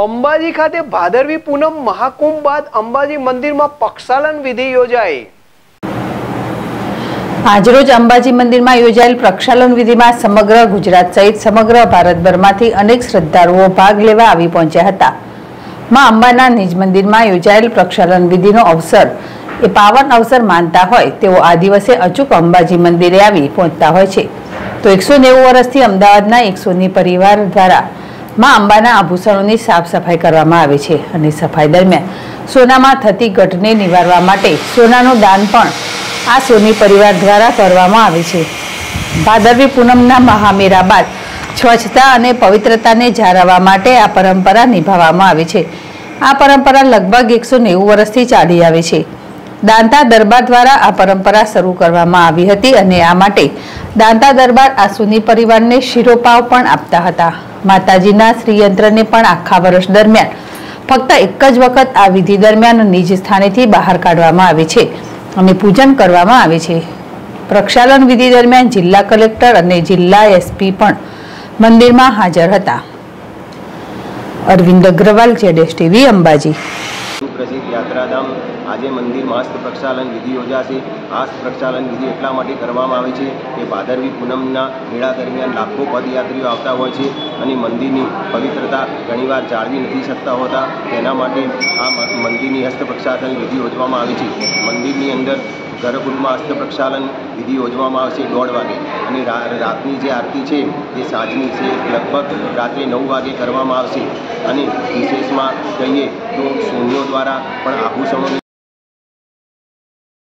અંબાજી ખાતે ભાદરવી પૂનમ મહાકુંભ બાદ અંબાજી મંદિરમાં પક્ષાલન વિધિ યોજાઈ. આજરોજ અંબાજી મંદિરમાં યોજાયેલ પ્રક્ષાલન વિધિમાં સમગ્ર ગુજરાત સહિત સમગ્ર ભારતભરમાંથી અનેક શ્રદ્ધાળુઓ ભાગ લેવા આવી પહોંચ્યા હતા. માં અંબાના નિજ મંદિરમાં યોજાયેલ પ્રક્ષાલન વિધિનો અવસર એ પાવન અવસર માનતા હોય તેઓ આ દિવસે અચૂક અંબાજી મંદિરે આવી પહોંચતા હોય છે. તો એકસો નેવું વર્ષથી અમદાવાદના એકસોની પરિવાર દ્વારા માં અંબાના આભૂષણોની સાફ સફાઈ કરવામાં આવે છે અને સફાઈ દરમિયાન સોનામાં થતી ઘટને નિવારવા માટે સોનાનું દાન પણ આ સોની પરિવાર દ્વારા કરવામાં આવે છે. ભાદરવી પૂનમના મહામેરા બાદ સ્વચ્છતા અને પવિત્રતાને જાળવવા માટે આ પરંપરા નિભાવવામાં આવે છે. આ પરંપરા લગભગ એકસો નેવું વર્ષથી ચાલી આવે છે. દાંતા દરબાર દ્વારા આ પરંપરા શરૂ કરવામાં આવી હતી અને આ માટે દાંતા દરબાર આ સુની પરિવારને શિરોપાવ પણ આપતા હતા. માતાજીના શ્રીયંત્રને પણ આખા વર્ષ દરમિયાન, ફક્ત એક જ વખત આ વિધિ દરમિયાન નિજ સ્થાનેથી બહાર કાઢવામાં આવે છે. અને પૂજન કરવામાં આવે છે. પ્રક્ષાલન વિધિ દરમિયાન જિલ્લા કલેક્ટર અને જિલ્લા એસપી પણ મંદિરમાં હાજર હતા. અરવિંદ અગ્રવાલ, જેડેશ ટીવી અંબાજી. યાત્રાધામ આજે મંદિરમાં હસ્ત પ્રક્ષાલન વિધિ યોજાશે. આ પ્રક્ષાલન વિધિ એટલા માટે કરવામાં આવે છે કે ભાદરવી પૂનમના મેળા દરમિયાન લાખો પદયાત્રીઓ આવતા હોય છે અને મંદિરની પવિત્રતા ઘણીવાર જાળવી નથી શકતા હોતા. તેના માટે આ મંદિરની હસ્ત પ્રક્ષાલન વિધિ યોજવામાં આવે છે. મંદિરની અંદર ગર્ભગૃહમાં હસ્ત પ્રક્ષાલન વિધિ યોજવામાં આવશે દોઢ વાગે અને રાતની જે આરતી છે એ સાંજની છે લગભગ રાત્રે નવ વાગે કરવામાં આવશે. અને વિશેષમાં કહીએ તો સોનીઓ દ્વારા પણ આભૂષણોની